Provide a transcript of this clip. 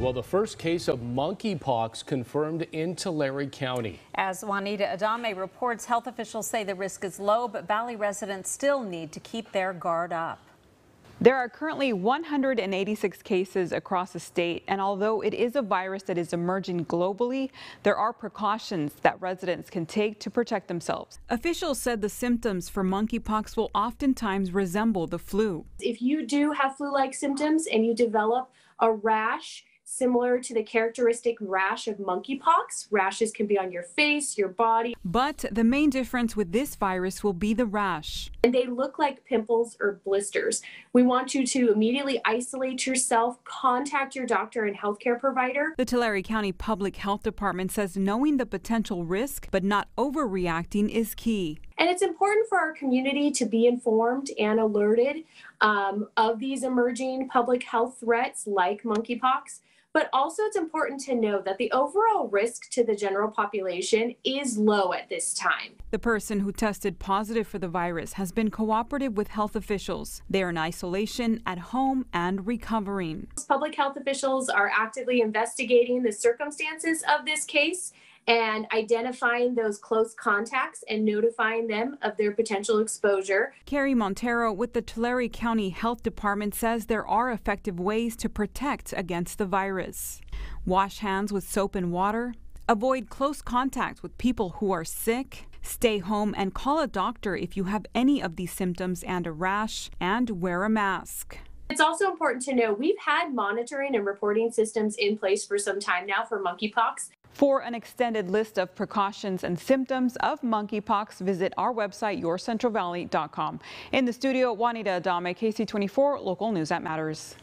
Well, the first case of monkeypox confirmed in Tulare County. As Juanita Adame reports, health officials say the risk is low, but Valley residents still need to keep their guard up. There are currently 186 cases across the state, and although it is a virus that is emerging globally, there are precautions that residents can take to protect themselves. Officials said the symptoms for monkeypox will oftentimes resemble the flu. If you do have flu-like symptoms and you develop a rash, similar to the characteristic rash of monkeypox. Rashes can be on your face, your body. But the main difference with this virus will be the rash. And they look like pimples or blisters. We want you to immediately isolate yourself, contact your doctor and healthcare provider. The Tulare County Public Health Department says knowing the potential risk but not overreacting is key. It's important for our community to be informed and alerted um, of these emerging public health threats like monkeypox. But also, it's important to know that the overall risk to the general population is low at this time. The person who tested positive for the virus has been cooperative with health officials. They are in isolation at home and recovering. Public health officials are actively investigating the circumstances of this case and identifying those close contacts and notifying them of their potential exposure. Carrie Montero with the Tulare County Health Department says there are effective ways to protect against the virus. Wash hands with soap and water. Avoid close contact with people who are sick. Stay home and call a doctor if you have any of these symptoms and a rash, and wear a mask. It's also important to know we've had monitoring and reporting systems in place for some time now for monkeypox. For an extended list of precautions and symptoms of monkeypox, visit our website, yourcentralvalley.com. In the studio, Juanita Adame, KSEE24, local news that matters.